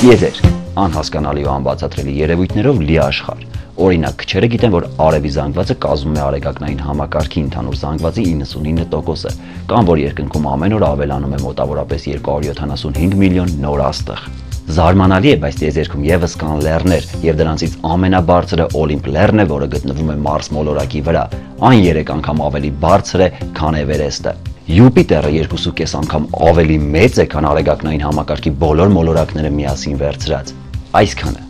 Եզեր անհասկանալի ու անբացատրելի երևույթներով լի աշխարհ։ Օրինակ, քչերը գիտեն, որ արևի զանգվածը կազմում է արեգակնային համակարգի ընդհանուր զանգվածի 99%-ը, կամ որ երկնքում ամեն օր ավելանում է մոտավորապես 275 միլիոն նոր աստղ։ Զարմանալի է, բայց տիեզերքում եւս կան լեռներ, եւ դրանցից ամենաբարձրը Օլիմպ լեռն է, որը գտնվում է Մարս մոլորակի վրա։ Այն 3 անգամ ավելի բարձր է, քան Էվերեստը։ Յուպիտերը 2.5 անգամ ավելի մեծ է, քան արեգակնային համակարգի բոլոր մոլորակները միասին վերցրած։ Այսքանը